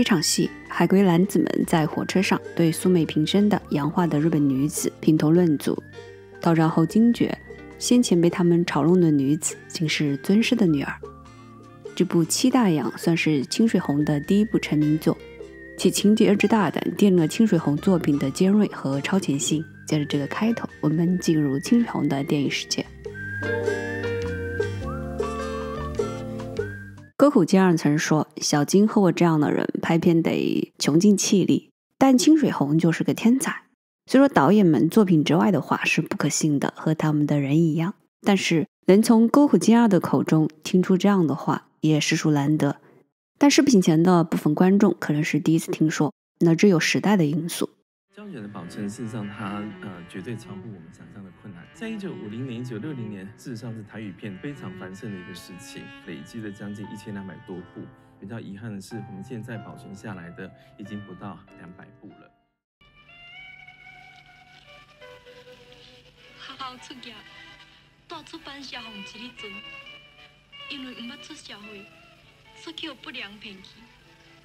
第一场戏，海归男子们在火车上对素昧平生的洋化的日本女子评头论足，到站后惊觉，先前被他们嘲弄的女子竟是尊师的女儿。这部《七大洋》算是清水红的第一部成名作，其情节之大胆，奠定了清水红作品的尖锐和超前性。接着这个开头，我们进入清水红的电影世界。沟口健二曾说：“小金和我这样的人拍片得穷尽气力，但清水红就是个天才。虽说导演们作品之外的话是不可信的，和他们的人一样，但是能从沟口健二的口中听出这样的话，也实属难得。但视频前的部分观众可能是第一次听说，那这有时代的因素。”胶卷的保存，事实上它呃绝对超乎我们想象的困难。在一九五零年、一九六零年，事实上是台语片非常繁盛的一个时期，累积了将近一千两百多部。比较遗憾的是，我们现在保存下来的已经不到两百部了。学校出业，带出版社放一日存，因为唔捌出社会，所以不良骗去。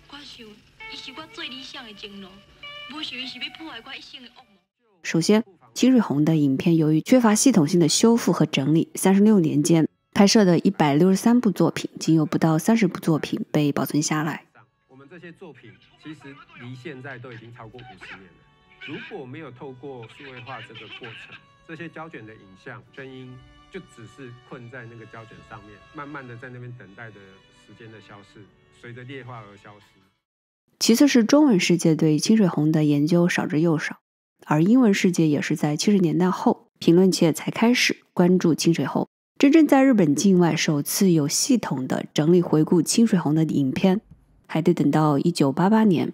我想，伊是我最理想的前路。首先，金瑞红的影片由于缺乏系统性的修复和整理，三十六年间拍摄的一百六十三部作品，仅有不到三十部作品被保存下来。我们这些作品其实离现在都已经超过五十年了。如果没有透过数位化这个过程，这些胶卷的影像、声音就只是困在那个胶卷上面，慢慢的在那边等待的时间的消逝，随着劣化而消失。其次是中文世界对清水红的研究少之又少，而英文世界也是在七十年代后，评论界才开始关注清水红。真正在日本境外首次有系统的整理回顾清水红的影片，还得等到一九八八年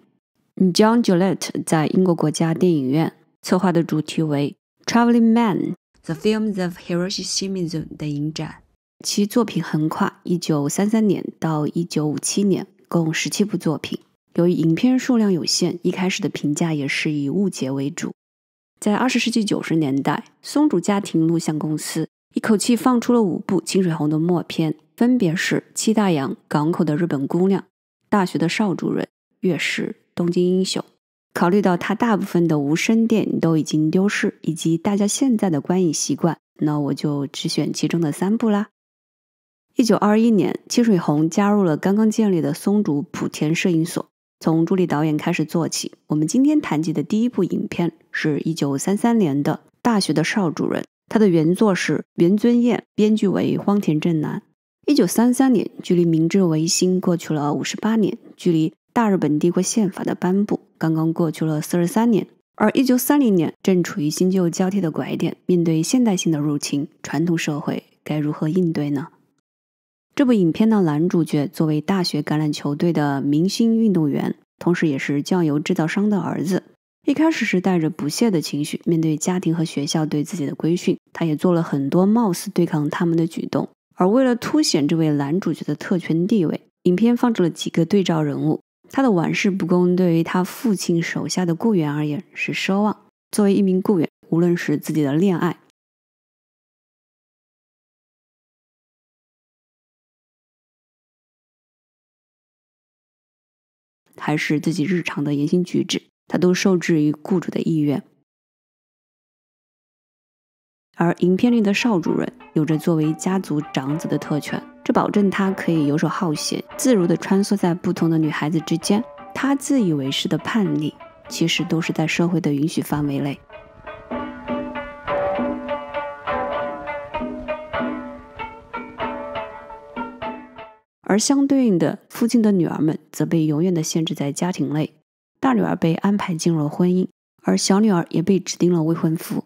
，John Gillette 在英国国家电影院策划的主题为《Traveling Man: The Films of Hiroshi Shimizu》的影展。其作品横跨一九三三年到一九五七年，共十七部作品。由于影片数量有限，一开始的评价也是以误解为主。在二十世纪九十年代，松竹家庭录像公司一口气放出了五部清水红的默片，分别是《七大洋》《港口的日本姑娘》《大学的邵主任》《月食》《东京英雄》。考虑到他大部分的无声电影都已经丢失，以及大家现在的观影习惯，那我就只选其中的三部啦。一九二一年，清水红加入了刚刚建立的松竹莆田摄影所。从助理导演开始做起。我们今天谈及的第一部影片是一九三三年的《大学的邵主任》，他的原作是袁尊彦，编剧为荒田正男。一九三三年，距离明治维新过去了五十八年，距离大日本帝国宪法的颁布刚刚过去了四十三年。而一九三零年正处于新旧交替的拐点，面对现代性的入侵，传统社会该如何应对呢？这部影片的男主角作为大学橄榄球队的明星运动员，同时也是酱油制造商的儿子。一开始是带着不屑的情绪面对家庭和学校对自己的规训，他也做了很多貌似对抗他们的举动。而为了凸显这位男主角的特权地位，影片放置了几个对照人物。他的玩世不恭对于他父亲手下的雇员而言是奢望。作为一名雇员，无论是自己的恋爱，还是自己日常的言行举止，他都受制于雇主的意愿。而影片里的邵主任有着作为家族长子的特权，这保证他可以游手好闲，自如地穿梭在不同的女孩子之间。他自以为是的叛逆，其实都是在社会的允许范围内。而相对应的，父亲的女儿们则被永远的限制在家庭内。大女儿被安排进入了婚姻，而小女儿也被指定了未婚夫。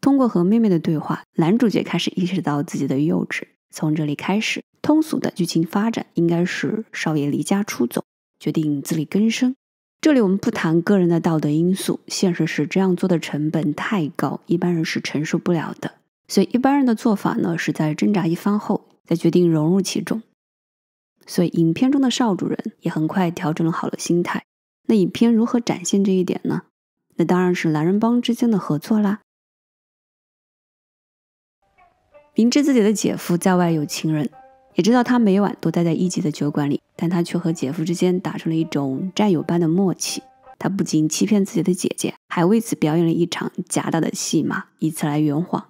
通过和妹妹的对话，男主角开始意识到自己的幼稚。从这里开始，通俗的剧情发展应该是少爷离家出走，决定自力更生。这里我们不谈个人的道德因素，现实是这样做的成本太高，一般人是承受不了的。所以一般人的做法呢，是在挣扎一番后，再决定融入其中。所以影片中的邵主任也很快调整了好了心态。那影片如何展现这一点呢？那当然是男人帮之间的合作啦。明知自己的姐夫在外有情人，也知道他每晚都待在一级的酒馆里，但他却和姐夫之间打成了一种战友般的默契。他不仅欺骗自己的姐姐，还为此表演了一场假打的戏码，以此来圆谎。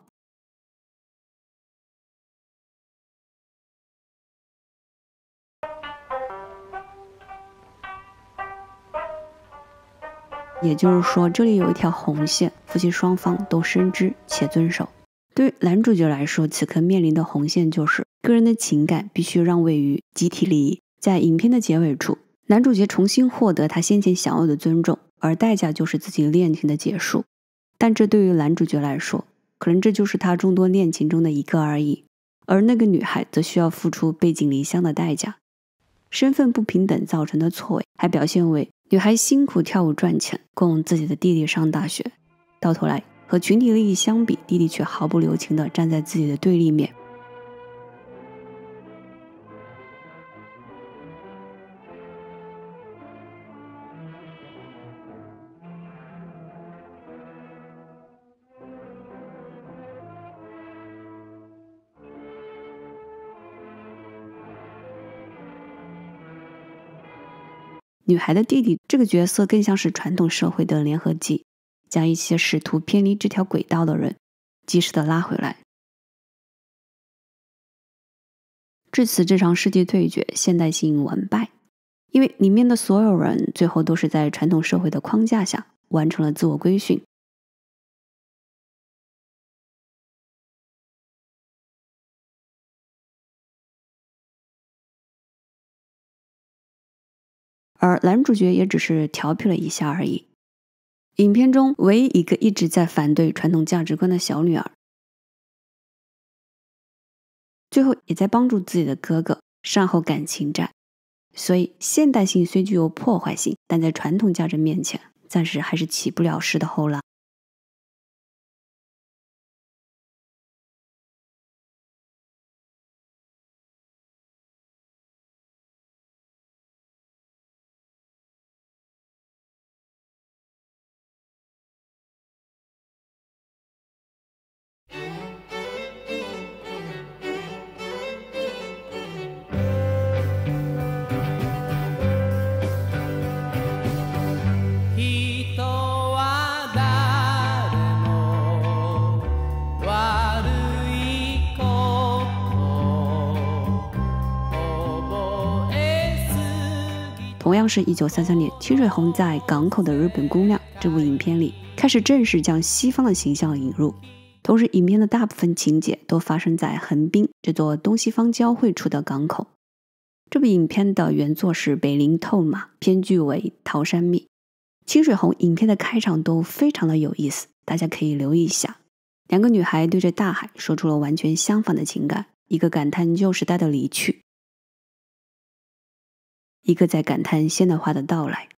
也就是说，这里有一条红线，夫妻双方都深知且遵守。对于男主角来说，此刻面临的红线就是个人的情感必须让位于集体利益。在影片的结尾处，男主角重新获得他先前享有的尊重，而代价就是自己恋情的结束。但这对于男主角来说，可能这就是他众多恋情中的一个而已。而那个女孩则需要付出背井离乡的代价。身份不平等造成的错位，还表现为女孩辛苦跳舞赚钱，供自己的弟弟上大学，到头来。和群体利益相比，弟弟却毫不留情地站在自己的对立面。女孩的弟弟这个角色更像是传统社会的联合剂。将一些试图偏离这条轨道的人及时的拉回来。至此，这场世纪对决现代性完败，因为里面的所有人最后都是在传统社会的框架下完成了自我规训，而男主角也只是调皮了一下而已。影片中唯一一个一直在反对传统价值观的小女儿，最后也在帮助自己的哥哥善后感情债。所以，现代性虽具有破坏性，但在传统价值面前，暂时还是起不了势的后浪。是一九三三年，清水红在《港口的日本姑娘》这部影片里开始正式将西方的形象引入，同时影片的大部分情节都发生在横滨这座东西方交汇处的港口。这部影片的原作是北林透马，编剧为桃山蜜。清水红影片的开场都非常的有意思，大家可以留意一下。两个女孩对着大海说出了完全相反的情感，一个感叹旧时代的离去。一个在感叹现代化的到来。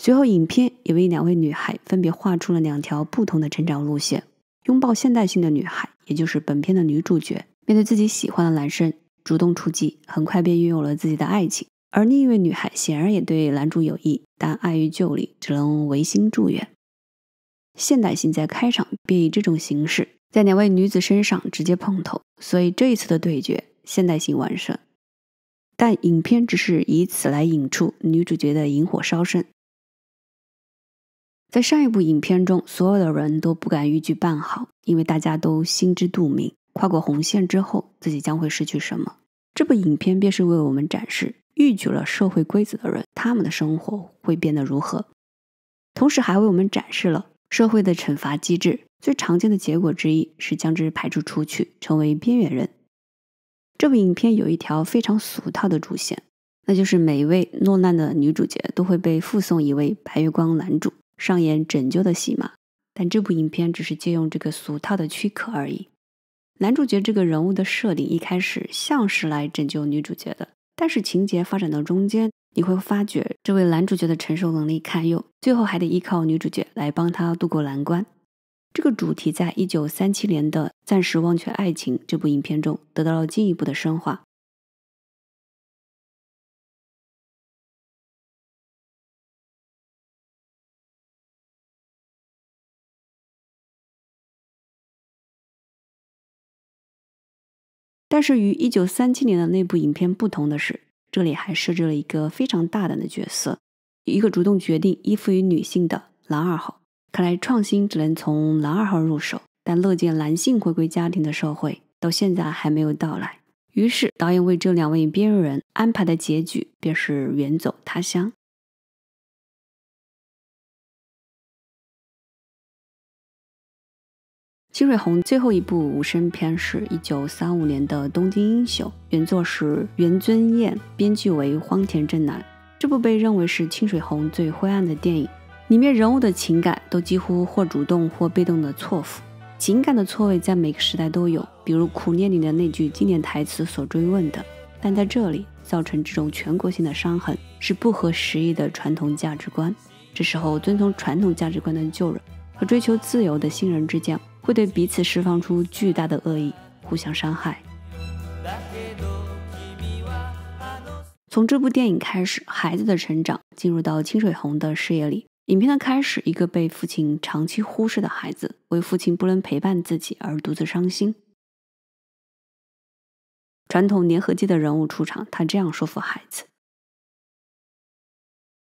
随后，影片也为两位女孩分别画出了两条不同的成长路线。拥抱现代性的女孩，也就是本片的女主角，面对自己喜欢的男生，主动出击，很快便拥有了自己的爱情。而另一位女孩显然也对男主有意，但碍于旧礼，只能违心祝愿。现代性在开场便以这种形式在两位女子身上直接碰头，所以这一次的对决，现代性完胜。但影片只是以此来引出女主角的引火烧身。在上一部影片中，所有的人都不敢逾矩办好，因为大家都心知肚明，跨过红线之后，自己将会失去什么。这部影片便是为我们展示，逾矩了社会规则的人，他们的生活会变得如何。同时，还为我们展示了社会的惩罚机制，最常见的结果之一是将之排除出去，成为边缘人。这部影片有一条非常俗套的主线，那就是每一位落难的女主角都会被附送一位白月光男主，上演拯救的戏码。但这部影片只是借用这个俗套的躯壳而已。男主角这个人物的设定一开始像是来拯救女主角的，但是情节发展到中间，你会发觉这位男主角的承受能力堪忧，最后还得依靠女主角来帮他渡过难关。这个主题在一九三七年的《暂时忘却爱情》这部影片中得到了进一步的深化。但是与1937年的那部影片不同的是，这里还设置了一个非常大胆的角色，一个主动决定依附于女性的男二号。看来创新只能从男二号入手，但乐见男性回归家庭的社会到现在还没有到来。于是导演为这两位边缘人安排的结局便是远走他乡。金水红最后一部无声片是一九三五年的《东京英雄》，原作是原尊彦，编剧为荒田正男。这部被认为是清水红最灰暗的电影，里面人物的情感都几乎或主动或被动的错付。情感的错位在每个时代都有，比如《苦恋》里的那句经典台词所追问的。但在这里造成这种全国性的伤痕，是不合时宜的传统价值观。这时候，遵从传统价值观的旧人和追求自由的新人之间。会对彼此释放出巨大的恶意，互相伤害。从这部电影开始，孩子的成长进入到清水红的视野里。影片的开始，一个被父亲长期忽视的孩子，为父亲不能陪伴自己而独自伤心。传统粘合剂的人物出场，他这样说服孩子。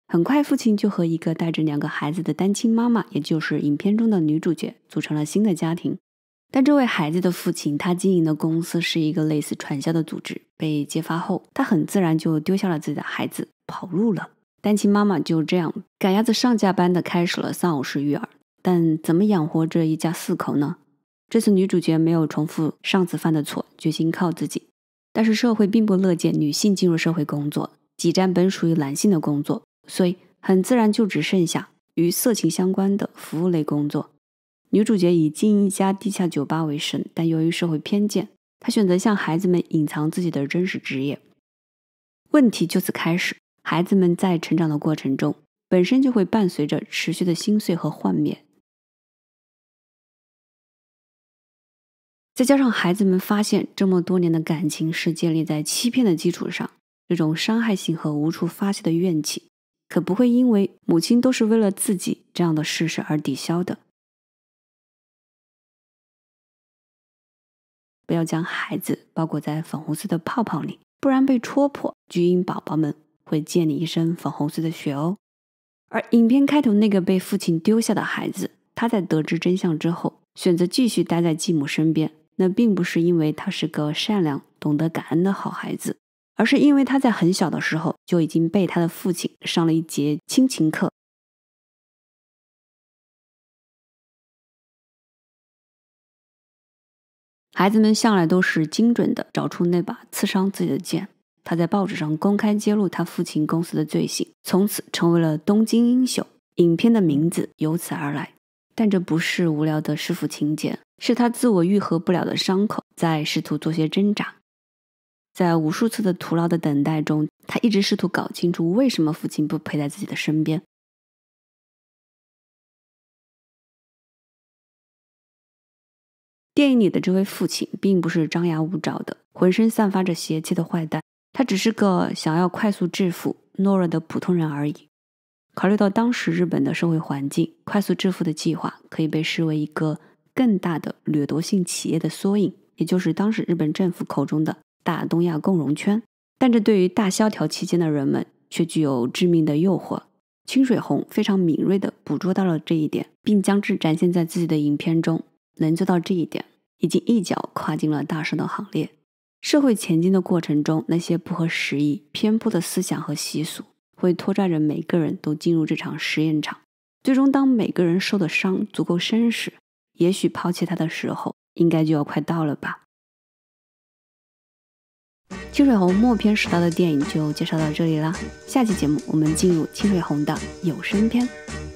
很快，父亲就和一个带着两个孩子的单亲妈妈，也就是影片中的女主角，组成了新的家庭。但这位孩子的父亲，他经营的公司是一个类似传销的组织。被揭发后，他很自然就丢下了自己的孩子，跑路了。单亲妈妈就这样赶鸭子上架般的开始了丧偶式育儿。但怎么养活这一家四口呢？这次女主角没有重复上次犯的错，决心靠自己。但是社会并不乐见女性进入社会工作，挤占本属于男性的工作。所以很自然就只剩下与色情相关的服务类工作。女主角以经营一家地下酒吧为生，但由于社会偏见，她选择向孩子们隐藏自己的真实职业。问题就此开始，孩子们在成长的过程中，本身就会伴随着持续的心碎和幻灭。再加上孩子们发现这么多年的感情是建立在欺骗的基础上，这种伤害性和无处发泄的怨气。可不会因为母亲都是为了自己这样的事实而抵消的。不要将孩子包裹在粉红色的泡泡里，不然被戳破，巨婴宝宝们会溅你一身粉红色的血哦。而影片开头那个被父亲丢下的孩子，他在得知真相之后，选择继续待在继母身边，那并不是因为他是个善良、懂得感恩的好孩子。而是因为他在很小的时候就已经被他的父亲上了一节亲情课。孩子们向来都是精准的找出那把刺伤自己的剑。他在报纸上公开揭露他父亲公司的罪行，从此成为了东京英雄。影片的名字由此而来。但这不是无聊的师傅情节，是他自我愈合不了的伤口在试图做些挣扎。在无数次的徒劳的等待中，他一直试图搞清楚为什么父亲不陪在自己的身边。电影里的这位父亲并不是张牙舞爪的、浑身散发着邪气的坏蛋，他只是个想要快速致富、懦弱的普通人而已。考虑到当时日本的社会环境，快速致富的计划可以被视为一个更大的掠夺性企业的缩影，也就是当时日本政府口中的。大东亚共荣圈，但这对于大萧条期间的人们却具有致命的诱惑。清水红非常敏锐地捕捉到了这一点，并将之展现在自己的影片中。能做到这一点，已经一脚跨进了大师的行列。社会前进的过程中，那些不合时宜、偏颇的思想和习俗，会拖拽着每个人都进入这场实验场。最终，当每个人受的伤足够深时，也许抛弃他的时候，应该就要快到了吧。清水红默片时代的电影就介绍到这里啦，下期节目我们进入清水红的有声片，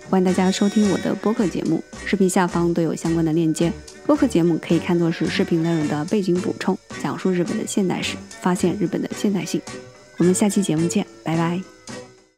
欢迎大家收听我的播客节目，视频下方都有相关的链接。播客节目可以看作是视频内容的背景补充，讲述日本的现代史，发现日本的现代性。我们下期节目见，拜拜。